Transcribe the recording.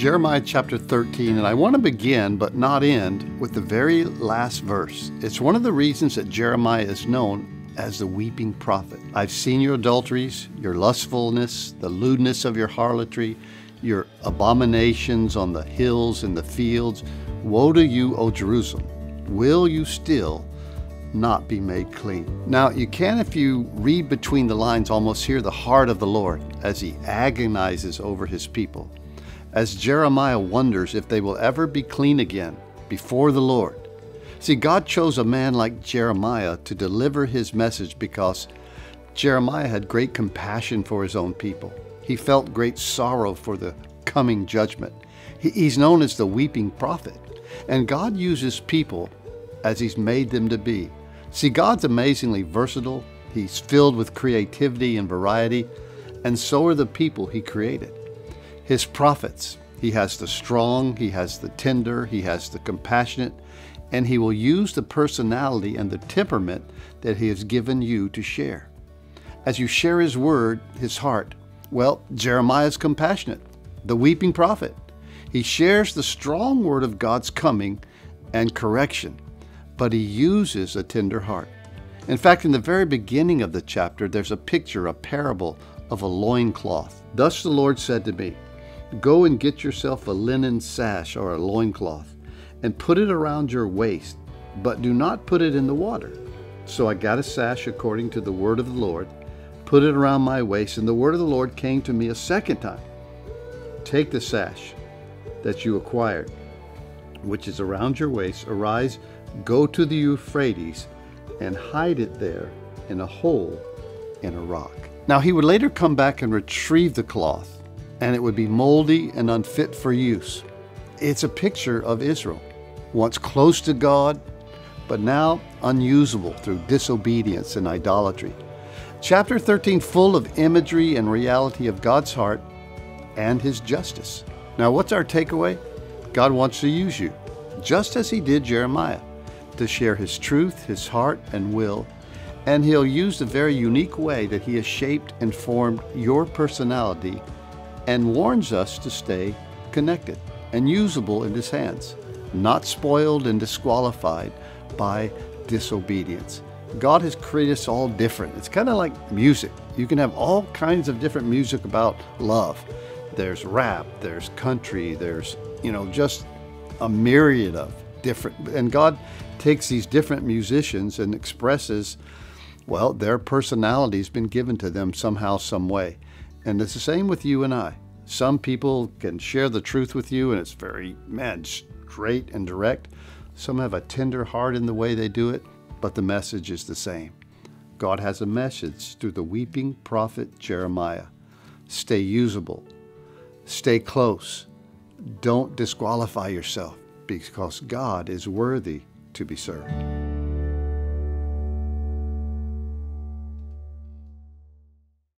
Jeremiah chapter 13, and I want to begin, but not end, with the very last verse. It's one of the reasons that Jeremiah is known as the weeping prophet. I've seen your adulteries, your lustfulness, the lewdness of your harlotry, your abominations on the hills and the fields. Woe to you, O Jerusalem! Will you still not be made clean? Now, you can, if you read between the lines, almost hear the heart of the Lord as he agonizes over his people as Jeremiah wonders if they will ever be clean again before the Lord. See, God chose a man like Jeremiah to deliver his message because Jeremiah had great compassion for his own people. He felt great sorrow for the coming judgment. He's known as the weeping prophet. And God uses people as He's made them to be. See, God's amazingly versatile. He's filled with creativity and variety, and so are the people He created his prophets. He has the strong, he has the tender, he has the compassionate, and he will use the personality and the temperament that he has given you to share. As you share his word, his heart, well, Jeremiah is compassionate, the weeping prophet. He shares the strong word of God's coming and correction, but he uses a tender heart. In fact, in the very beginning of the chapter, there's a picture, a parable of a loincloth. Thus the Lord said to me, Go and get yourself a linen sash or a loincloth and put it around your waist, but do not put it in the water. So I got a sash according to the word of the Lord, put it around my waist, and the word of the Lord came to me a second time. Take the sash that you acquired, which is around your waist, arise, go to the Euphrates, and hide it there in a hole in a rock. Now he would later come back and retrieve the cloth and it would be moldy and unfit for use. It's a picture of Israel, once close to God, but now unusable through disobedience and idolatry. Chapter 13 full of imagery and reality of God's heart and his justice. Now, what's our takeaway? God wants to use you, just as he did Jeremiah, to share his truth, his heart, and will, and he'll use the very unique way that he has shaped and formed your personality and warns us to stay connected and usable in His hands, not spoiled and disqualified by disobedience. God has created us all different. It's kind of like music. You can have all kinds of different music about love. There's rap, there's country, there's, you know, just a myriad of different. And God takes these different musicians and expresses, well, their personality's been given to them somehow, some way. And it's the same with you and I. Some people can share the truth with you and it's very, man, straight and direct. Some have a tender heart in the way they do it, but the message is the same. God has a message through the weeping prophet Jeremiah. Stay usable. Stay close. Don't disqualify yourself because God is worthy to be served.